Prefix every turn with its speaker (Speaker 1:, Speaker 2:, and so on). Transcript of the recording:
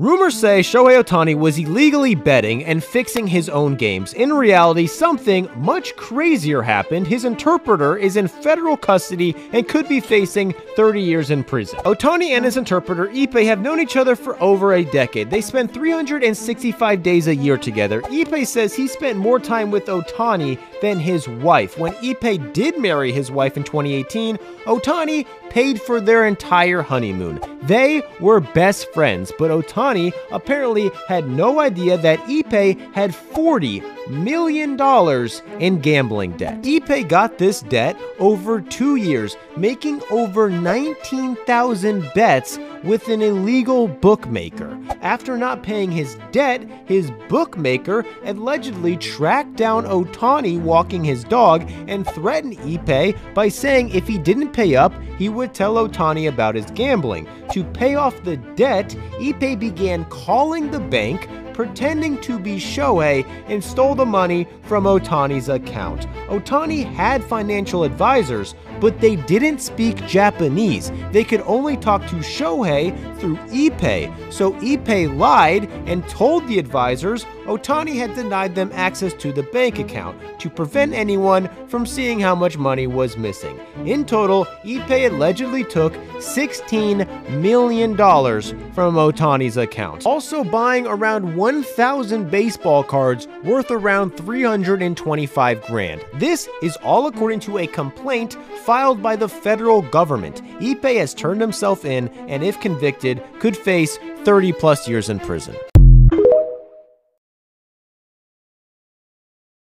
Speaker 1: Rumors say Shohei Ohtani was illegally betting and fixing his own games. In reality, something much crazier happened. His interpreter is in federal custody and could be facing 30 years in prison. Ohtani and his interpreter, Ippei, have known each other for over a decade. They spend 365 days a year together. Ippei says he spent more time with Ohtani than his wife. When Ippei did marry his wife in 2018, Ohtani paid for their entire honeymoon. They were best friends, but Ohtani apparently had no idea that Ippei had $40 million dollars in gambling debt. Ippei got this debt over two years, making over 19,000 bets with an illegal bookmaker. After not paying his debt, his bookmaker allegedly tracked down Ohtani walking his dog and threatened Ippei by saying if he didn't pay up, he would tell Ohtani about his gambling. To pay off the debt, Ippei began calling the bank pretending to be Shohei and stole the money from Ohtani's account. Otani had financial advisors, but they didn't speak Japanese. They could only talk to Shohei through Ippei. So Ippei lied and told the advisors Ohtani had denied them access to the bank account to prevent anyone from seeing how much money was missing. In total, Ippei allegedly took $16 million from Ohtani's account. Also buying around 1,000 baseball cards worth around 325 grand. This is all according to a complaint filed by the federal government. Ippei has turned himself in and if convicted could face 30 plus years in prison.